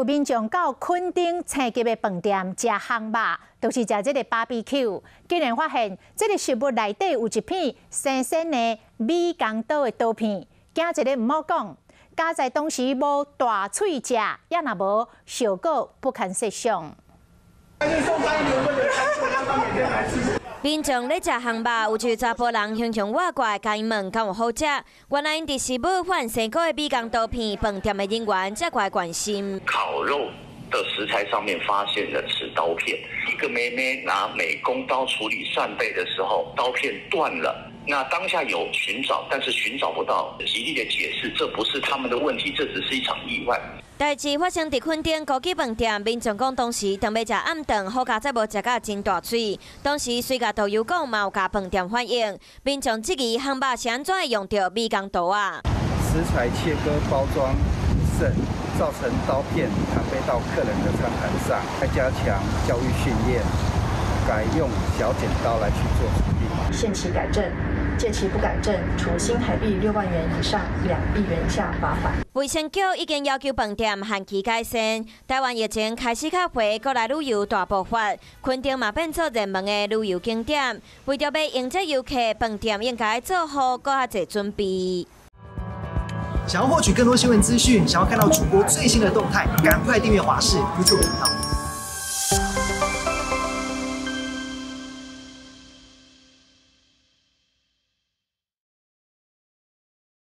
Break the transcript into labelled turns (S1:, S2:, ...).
S1: 有民众到垦丁青吉的饭店食烘肉，都是食这个 BBQ，竟然发现这个食物内底有一片新鲜的美工刀的刀片，惊一个唔好讲，加在当时无大喙食，也若无效果不堪设想。
S2: 民众咧食烘肉，有一个查甫人向向我过来，甲伊问敢有好食。原来因伫食物换生果的美工刀片，饭店的人员才过来关心。
S3: 肉的食材上面发现了刺刀片，一个妹妹拿美工刀处理扇贝的时候，刀片断了。那当下有寻找，但是寻找不到，极力的解释这不是他们的问题，这只是一场意外。
S2: 代志发生伫昆丁高级饭店，民众讲当时准备食暗顿，好佳再无食到真大嘴。当时随甲导游讲，嘛有甲饭店反映，民众质疑烘肉是安怎会用到米缸刀啊？
S4: 食材切割包装造成刀片弹飞到客人的餐盘上，再加强教育训练，改用小剪刀来去做处理，
S5: 限期改正。借期不改正，处新台币六万元以上两亿元以下罚款。
S2: 卫生局已经要求饭店限期改善。台湾疫情开始较回，国内旅游大爆发，昆丁嘛变做热门的旅游景点。为着要迎接游客，饭店应该做好更加侪准备。
S6: 想要获取更多新闻资讯，想要看到主播最新的动态，赶快订阅华视 YouTube 频道。